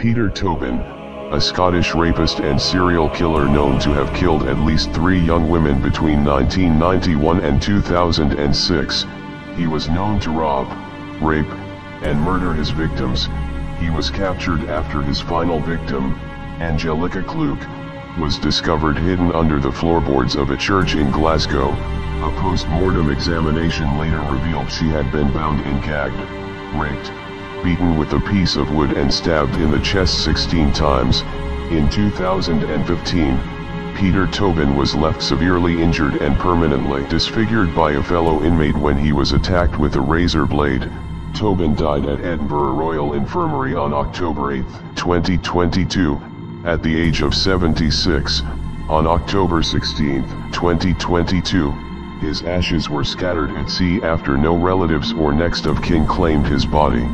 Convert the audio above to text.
Peter Tobin, a Scottish rapist and serial killer known to have killed at least three young women between 1991 and 2006. He was known to rob, rape, and murder his victims. He was captured after his final victim, Angelika Kluk, was discovered hidden under the floorboards of a church in Glasgow. A post-mortem examination later revealed she had been bound and gagged, raped, beaten with a piece of wood and stabbed in the chest 16 times. In 2015, Peter Tobin was left severely injured and permanently disfigured by a fellow inmate when he was attacked with a razor blade. Tobin died at Edinburgh Royal Infirmary on October 8, 2022, at the age of 76. On October 16, 2022, his ashes were scattered at sea after no relatives or next of kin claimed his body.